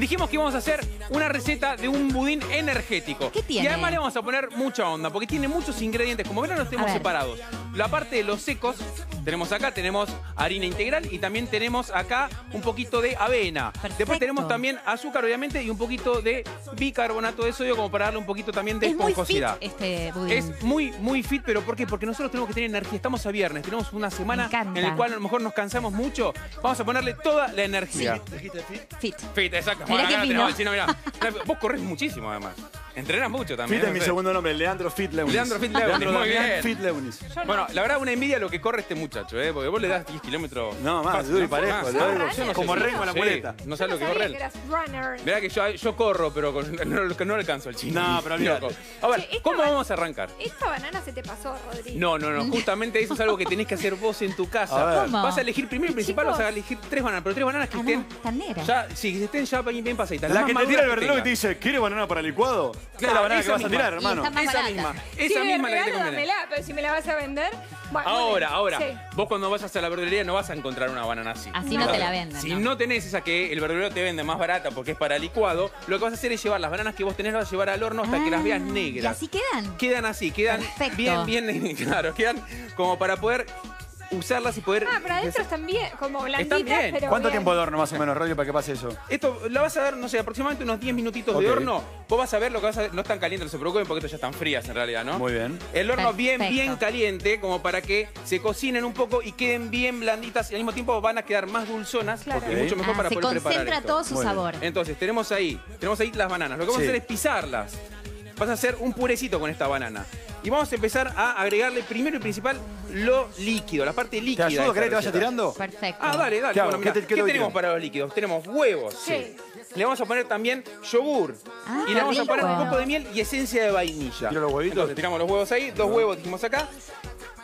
dijimos que íbamos a hacer una receta de un budín energético. ¿Qué tiene? Y además le vamos a poner mucha onda, porque tiene muchos ingredientes. Como verán, los tenemos separados. La parte de los secos, tenemos acá, tenemos harina integral y también tenemos acá un poquito de avena. Perfecto. Después tenemos también azúcar, obviamente, y un poquito de bicarbonato de sodio, como para darle un poquito también de Es muy fit esponjosidad. este budín. Es muy, muy fit, pero ¿por qué? Porque nosotros tenemos que tener energía. Estamos a viernes, tenemos una semana en la cual a lo mejor nos cansamos mucho. Vamos a ponerle toda la energía. fit. Fit, exacto. Mirá Bueno, fino. tenemos chino, mirá. Vos corres muchísimo, además. Entrenás mucho también. Fit es mi sé. segundo nombre, Leandro Fit Leunis. Leandro Fit Leunis, Leandro muy Damián bien. Fit Leunis. Bueno, la verdad, una envidia lo que corre este muchacho, ¿eh? Porque vos le das 10 kilómetros. No, más, fácil, duro y ¿no? parejo. Más. Ah, Yo no sé como si- rengo a la Sí, muleta. No sabes lo que corre él. Verá que yo, yo corro, pero con- no, no, no alcanzo al chino. No, pero. Loco. A ver, Che, ¿cómo va- vamos a arrancar? Esta banana se te pasó, Rodrigo. No, no, no. Justamente eso es algo que tenés que hacer vos en tu A casa. ¿Cómo? Vas a elegir primero y principal, Chicos. vas a elegir tres bananas, pero tres bananas que Ah, estén. Ya, sí, que estén ya bien, bien pasaditas. La que te tira el verdugo y te dice, ¿quiere banana para licuado? Claro, es la banana esa que vas a tirar, hermano. Esa misma. Si Esa me misma la que te regalo, conviene. dámela, pero si me la vas a vender... bueno, Ahora, ahora, Sí. vos cuando vayas a la verdulería no vas a encontrar una banana así. Así no te la venden, Si ¿no? no tenés esa que el verdulero te vende más barata porque es para licuado, lo que vas a hacer es llevar las bananas que vos tenés, las vas a llevar al horno hasta que las veas Ah, negras. ¿Y así quedan? Quedan así, quedan Perfecto. bien, bien, claro, quedan como para poder usarlas y poder... Ah, pero adentro están bien, como blanditas, Están bien. pero ¿Cuánto bien. tiempo de horno más o menos, Radio, para que pase eso? Esto la vas a dar, no sé, aproximadamente unos 10 minutitos Ok. de horno. Vos vas a ver lo que vas a. No están calientes, no se preocupen porque estos ya están frías en realidad, ¿no? Muy bien. El horno bien, Perfecto. bien caliente, como para que se cocinen un poco y queden bien blanditas y al mismo tiempo van a quedar más dulzonas Claro. es mucho mejor Ah, para se poder preparar concentra esto. todo su Muy bien. sabor. Entonces, tenemos ahí, tenemos ahí las bananas. Lo que vamos Sí. a hacer es pisarlas. Vas a hacer un purecito con esta banana. Y vamos a empezar a agregarle primero y principal lo líquido, la parte ¿Te líquida. de ayudo? ¿Querés que te vaya tirando? Perfecto. Ah, dale, dale. Bueno, ¿Qué te- ¿qué, qué te tenemos tirando? para los líquidos? Tenemos huevos. Sí. Le vamos a poner también yogur. Ah, y le vamos a poner un poco de miel y esencia de vainilla. Tiro los huevitos. Entonces tiramos los huevos ahí, dos huevos dijimos acá.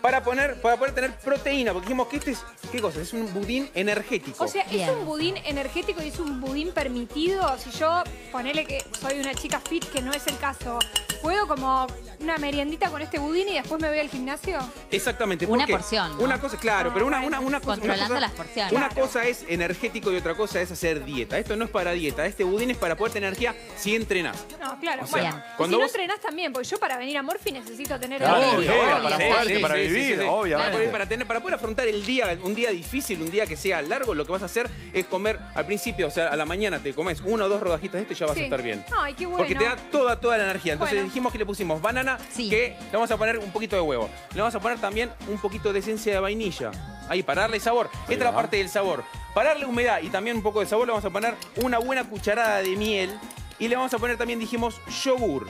Para, poner, para poder tener proteína, porque dijimos que este es, ¿qué cosa? Es un budín energético. O sea, es Bien. un budín energético y es un budín permitido. Si yo, ponele que soy una chica fit, que no es el caso, ¿puedo como una meriendita con este budín y después me voy al gimnasio? Exactamente. ¿por Una qué? porción, ¿no? Una cosa, claro, Ah, pero una, bueno. una, una cosa. Controlando una cosa- las porciones. Una Claro. cosa es energético y otra cosa es hacer dieta. Esto no es para dieta. Este budín es para poder tener energía si entrenás. No, claro. O sea, bueno, cuando si vos- no entrenás también, porque yo para venir a Morphy necesito tener Claro, video. para moverte, para vivir, obviamente. Para, tener, para poder afrontar el día, un día difícil, un día que sea largo, lo que vas a hacer es comer al principio, o sea, a la mañana te comes una o dos rodajitas de esto y ya vas Sí. a estar bien. Ay, qué bueno. Porque te da toda, toda la energía. Entonces Bueno. dijimos que le pusimos banana, Sí. que le vamos a poner un poquito de huevo. Le vamos a poner también un poquito de esencia de vainilla. Ahí, para darle sabor. Esta es la parte del sabor. Para darle humedad y también un poco de sabor, le vamos a poner una buena cucharada de miel. Y le vamos a poner también, dijimos, yogur.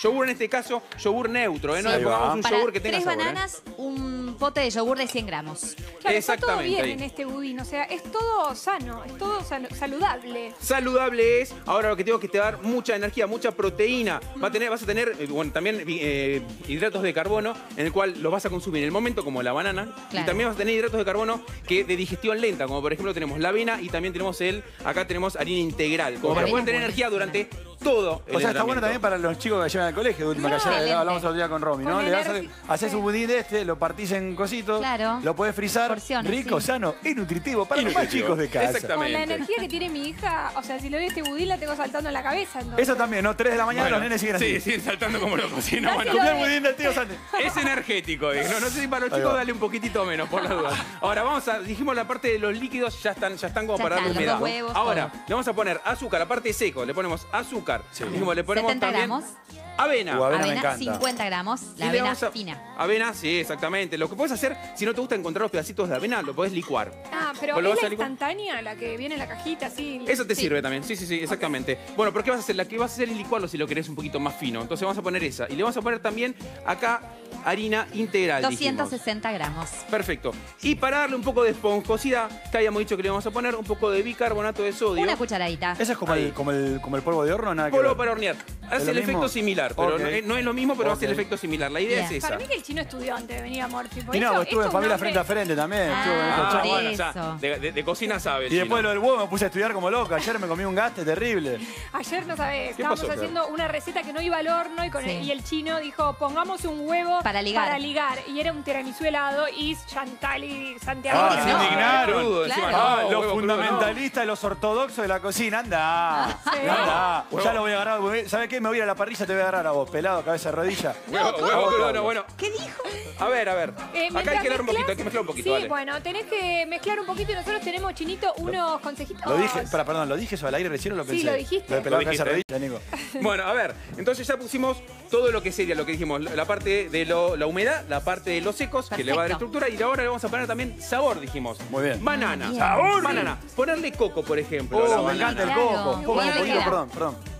Yogur en este caso, yogur neutro, ¿eh? No Sí. le Ahí va. pongamos un Para yogur que tenga tres sabor. ¿eh? bananas, un pote de yogur de 100 gramos. Claro, está todo Exactamente bien ahí. en este budín, o sea, es todo sano, es todo sal- saludable. Saludable es, ahora lo que tengo que te va a dar mucha energía, mucha proteína. Va a tener, vas a tener, eh, bueno, también eh, hidratos de carbono, en el cual los vas a consumir en el momento, como la banana. Claro. Y también vas a tener hidratos de carbono que de digestión lenta, como por ejemplo tenemos la avena y también tenemos el, acá tenemos harina integral, como La para poder es tener energía durante todo O sea, está bueno también para los chicos que llevan al colegio, de última, que ayer Excelente. hablamos otro día con Romy, ¿no? Con Le das, energi- haces sí. un budín de este, lo partís en cositos, Claro. lo podés frizar, Porciones, rico, sí. sano y nutritivo para Y los más nutritivo. chicos de casa. Exactamente. Con la energía que tiene mi hija, o sea, si le doy este budín la tengo saltando en la cabeza. entonces. Eso también, ¿no? 3 de la mañana Bueno, los nenes siguen así. Sí, siguen saltando como locos. sí, no, bueno. Comí el budín del tío Santi. Es energético, eh. no, no sé si para los Ahí chicos va. dale un poquitito menos, por la duda. Ahora vamos a, dijimos la parte de los líquidos, ya están, ya están como Ya para darle están, humedad. dos huevos, Ahora, todo. le vamos a poner azúcar, la parte seco, le ponemos azúcar. Dijimos, le ponemos 70 también gramos. avena. Avena me Avena, encanta. 50 gramos. La avena a- fina. Avena, sí, exactamente. Lo que puedes hacer, si no te gusta encontrar los pedacitos de avena, lo podés licuar. Ah, pero ¿Vos lo es la instantánea, la que viene en la cajita, así. Eso te Sí. sirve también, sí, sí, sí, exactamente. Bueno, pero ¿qué vas a hacer? La que vas a hacer es licuarlo si lo querés un poquito más fino. Entonces vamos a poner esa. Y le vamos a poner también acá harina integral. dijimos. 260 gramos. Perfecto. Y para darle un poco de esponjosidad, que habíamos dicho que le vamos a poner un poco de bicarbonato de sodio. Una cucharadita. ¿Eso es como el, como, el, como el polvo de horno? Nada que Polvo ver? para hornear. Hace el efecto similar, pero Ok. no, es- no es lo mismo, pero hace el efecto similar. La idea es esa. Para mí que el chino estudió antes de venir a Morphy. por Y no, eso- estuve en familia frente a frente también. Ah, Ah, bueno, de, de- de cocina sabe. el Y después chino. lo del huevo me puse a estudiar como loca. Ayer me comí un gaste terrible. Ayer, no sabés, ¿Qué estábamos pasó, haciendo una receta que no iba al horno y, con Sí. el, y el chino dijo, pongamos un huevo Para ligar. Para ligar. Y era un tiramisú helado y Chantal y Santiago. Ah, se indignaron. Claro. Ah, los fundamentalistas, los ortodoxos de la cocina. Anda. Sí. Anda. Ya lo voy a agarrar. ¿Sabes qué? Me voy a la parrilla, te voy a agarrar a vos, pelado, cabeza de rodilla. Huevo, huevo no, bueno. ¿Qué dijo? A ver, a ver. Eh, Acá hay que dar un poquito, hay que mezclar un poquito, Sí, bueno, tenés que mezclar un poquito y nosotros tenemos, Chinito, unos consejitos. Lo dije, para, perdón, ¿lo dije eso al aire recién o lo Sí, pensé? lo dijiste. Lo de pelado Lo cabeza de dijiste. rodilla, Nico. Bueno, a ver, entonces ya pusimos todo lo que sería lo que dijimos, la parte de lo- la humedad, la parte de los secos, que le va a dar estructura, y ahora le vamos a poner también sabor, dijimos. Muy bien. Banana. Bien. ¡Sabor! Banana. Ponerle coco, por ejemplo. Oh, me banana. encanta el Claro. coco. Poquito, queda. perdón, perdón.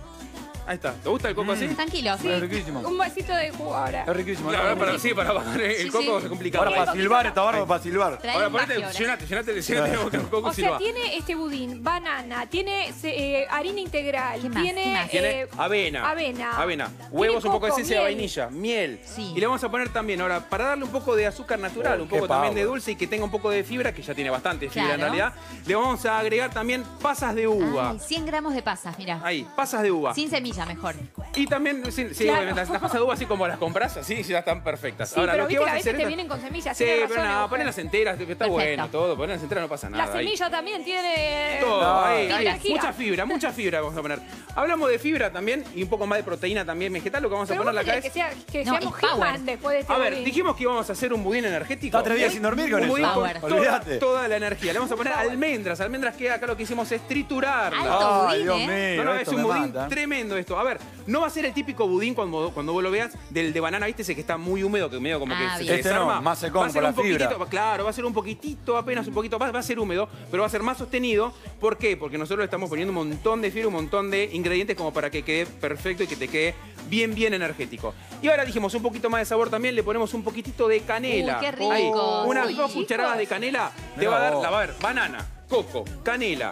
Ahí está. ¿Te gusta el coco así? Tranquilo. Sí, Es riquísimo. Un vasito de jugo ahora. Es riquísimo. Para, sí, para bajar el Sí, coco sí. es complicado. Ahora para silbar, esta barba para silbar. Trae Ahora un ponete, bagio ahora. llenate, llenate, llenate con coco O y sea, silba. tiene este budín, banana, tiene eh, harina integral, ¿Qué más? tiene, ¿Qué más? Tiene eh, avena. avena, Avena. Huevos, un poco de esencia de vainilla, miel. Sí. Y le vamos a poner también, ahora, para darle un poco de azúcar natural, Oh, un qué poco también de power. dulce y que tenga un poco de fibra, que ya tiene bastante fibra en Claro. realidad, le vamos a agregar también pasas de uva. Ay, 100 gramos de pasas, mira. Ahí, pasas de uva. Sin mejor. Y también, sí, sí, Claro. obviamente, las, las pasas de uva, así como las compras, así ya están perfectas. Sí, Ahora, pero lo que viste que vas a a veces hacer te es- vienen con semillas. Sí, pero razón, nada, Euge. ponen las enteras, está Perfecto. bueno todo, ponen las enteras no pasa nada. La ahí. semilla también tiene... Todo, No, ahí, fibra, ahí. energía. Mucha fibra, mucha fibra vamos a poner. Hablamos de fibra también y un poco más de proteína también vegetal, lo que vamos a Pero poner acá querés que, es... sea, que No, seamos power. Después de este A ver, budín. dijimos que íbamos a hacer un budín energético. Está tres días sin dormir con un eso. budín con Power. toda, Olvídate. toda la energía. Le vamos a poner almendras, almendras que acá lo que hicimos es triturarlas. Alto Ay, budín, Dios ¿eh? mío. No, no, es esto un me budín mata. tremendo esto. A ver, no va a ser el típico budín cuando, cuando vos lo veas del de banana, ¿viste? Ese que está muy húmedo, que medio como Ah, que se bien. Este no, más secón va a ser por un la fibra. poquitito, claro, va a ser un poquitito, apenas un poquito, va, va a ser húmedo, pero va a ser más sostenido. ¿Por qué? Porque nosotros le estamos poniendo un montón de fibra, un montón de ingredientes como para que quede perfecto y que te quede bien, bien energético. Y ahora dijimos un poquito más de sabor también, le ponemos un poquitito de canela. Uy, qué rico. Ahí, unas Uy, dos chicos. cucharadas de canela te va a dar, la va a ver, banana, coco, canela.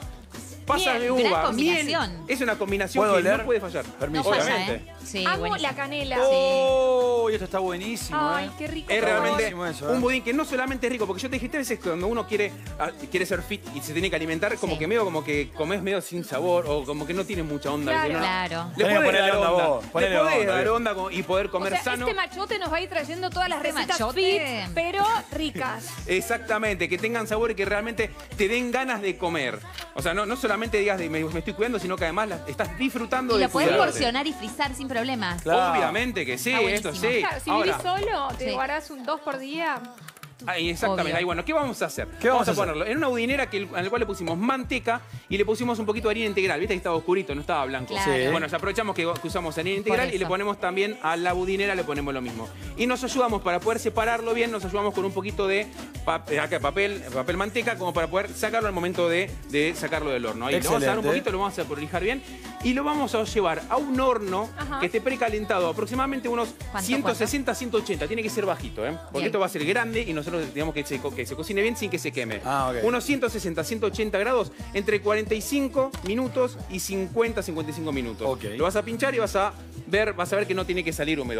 Pasas Miel, de gran uva, combinación. miel. Es una combinación ¿Puedo que no puede fallar. Permiso. No falla, Obviamente. ¿eh? Sí, Amo buenísimo. la canela. Oh, y esto está buenísimo, Ay, ¿eh? qué rico. Es realmente buenísimo eso, ¿eh? un budín que no solamente es rico, porque yo te dije, a veces cuando uno quiere, ah, quiere ser fit y se tiene que alimentar, como Sí. que medio como que comes medio sin sabor o como que no tiene mucha onda. Claro. Claro. Le que podés dar onda onda, vos, le ponele podés onda, dar onda con- y poder O comer sea, sano. este machote nos va a ir trayendo todas las Este recetas machote. fit, pero ricas. Exactamente, que tengan sabor y que realmente te den ganas de comer. O sea, no, no solamente digas de me, me estoy cuidando, sino que además la- estás disfrutando Y de lo cuidarte. porcionar y frizar sin problema. Claro. Obviamente que sí, esto sí. Claro, si Ahora, vivís solo, te Sí. guardás un dos por día. Ahí, exactamente. Obvio. Ahí, bueno, ¿qué vamos a hacer? ¿Qué vamos a hacer? ponerlo en una budinera que, al cual le pusimos manteca y le pusimos un poquito de harina integral. Viste que estaba oscurito, no estaba blanco. Claro. Sí. Bueno, ya aprovechamos que, que usamos harina integral y le ponemos también a la budinera, le ponemos lo mismo. Y nos ayudamos para poder separarlo bien, nos ayudamos con un poquito de pa- eh, acá, papel, papel manteca, como para poder sacarlo al momento de, de sacarlo del horno. Ahí le vamos a dar un Excelente. poquito, lo vamos a prolijar bien y lo vamos a llevar a un horno Ajá. que esté precalentado, aproximadamente unos ¿Cuánto, 160, 180. Tiene que ser bajito, ¿eh? Porque Bien. esto va a ser grande y nosotros tenemos que se, co- que se cocine bien sin que se queme. Ah, ok. Unos 160, 180 grados, entre 45 minutos y 50, 55 minutos. Ok. Lo vas a pinchar y vas a ver, vas a ver que no tiene que salir húmedo.